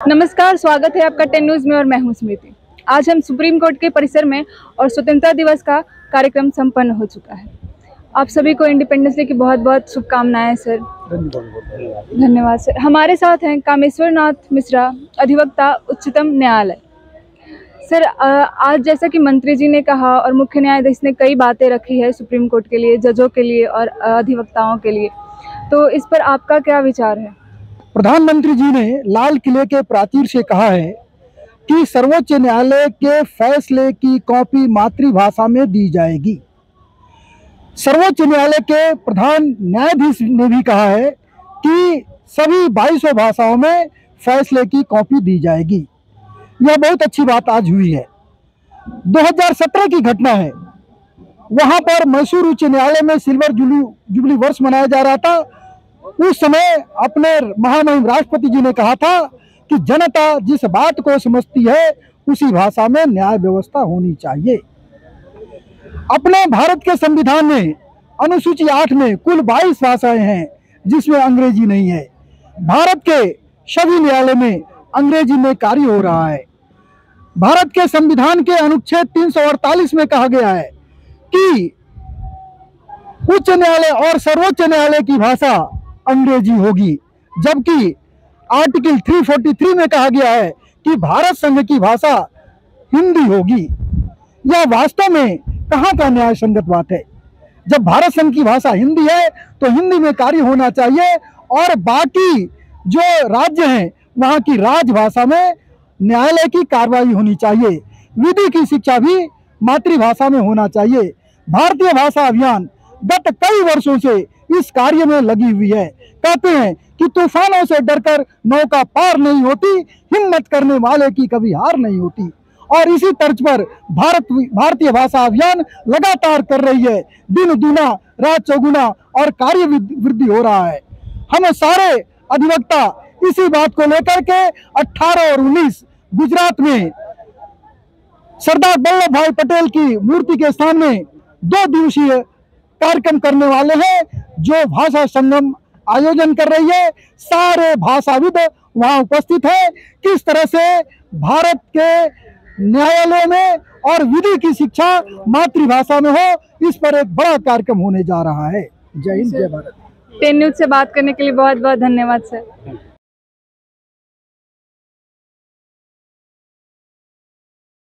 नमस्कार, स्वागत है आपका टेन न्यूज़ में और मैं हूँ स्मृति। आज हम सुप्रीम कोर्ट के परिसर में और स्वतंत्रता दिवस का कार्यक्रम संपन्न हो चुका है। आप सभी को इंडिपेंडेंस डे की बहुत बहुत शुभकामनाएँ, सर। धन्यवाद, सर। हमारे साथ हैं कामेश्वर नाथ मिश्रा, अधिवक्ता, उच्चतम न्यायालय। सर आज जैसा कि मंत्री जी ने कहा और मुख्य न्यायाधीश ने कई बातें रखी है सुप्रीम कोर्ट के लिए, जजों के लिए और अधिवक्ताओं के लिए। तो इस पर आपका क्या विचार है? प्रधानमंत्री जी ने लाल किले के प्राचीर से कहा है कि सर्वोच्च न्यायालय के फैसले की कॉपी मातृभाषा में दी जाएगी। सर्वोच्च न्यायालय के प्रधान न्यायाधीश ने भी कहा है कि सभी बाईसों भाषाओं में फैसले की कॉपी दी जाएगी। यह बहुत अच्छी बात आज हुई है। 2017 की घटना है। वहाँ पर मैसूर उच्च न्यायालय में सिल्वर जुबली वर्ष मनाया जा रहा था। उस समय अपने महामहिम राष्ट्रपति जी ने कहा था कि जनता जिस बात को समझती है, उसी भाषा में न्याय व्यवस्था होनी चाहिए। अपने भारत के संविधान में अनुसूची आठ में कुल 22 भाषाएँ हैं, जिसमें अंग्रेज़ी नहीं है। भारत के सभी न्यायालय में अंग्रेज़ी में कार्य हो रहा है। भारत के संविधान के अनुच्छेद 348 में कहा गया है कि उच्च न्यायालय और सर्वोच्च न्यायालय की भाषा अंग्रेज़ी होगी। जबकि आर्टिकल 343 में कहा गया है कि भारत संघ की भाषा हिंदी होगी। यह वास्तव में कहाँ का न्याय संगत बात है? जब भारत संघ की भाषा हिंदी है तो हिंदी में कार्य होना चाहिए और बाकी जो राज्य हैं, वहाँ की राजभाषा में न्यायालय की कार्रवाई होनी चाहिए। विधि की शिक्षा भी मातृभाषा में होना चाहिए। भारतीय भाषा अभियान गत कई वर्षों से इस कार्य में लगी हुई है। कहते हैं कि तूफानों से डरकर नौका पार नहीं होती, हिम्मत करने वाले की कभी हार नहीं होती। और इसी तर्ज पर भारत, भारतीय भाषा अभियान लगातार कर रही है। दिन दूना, रात चौगुना और कार्य वृद्धि हो रहा है। हम सारे अधिवक्ता इसी बात को लेकर के 18 और 19 गुजरात में सरदार वल्लभ भाई पटेल की मूर्ति के सामने दो दिवसीय कार्यक्रम करने वाले हैं, जो भाषा संगम आयोजन कर रही है, सारे भाषाविद वहाँ उपस्थित है, किस तरह से भारत के न्यायालयों में और विधि की शिक्षा मातृभाषा में हो, इस पर एक बड़ा कार्यक्रम होने जा रहा है। जय हिंद, जय भारत। टेन न्यूज़ से बात करने के लिए बहुत बहुत धन्यवाद सर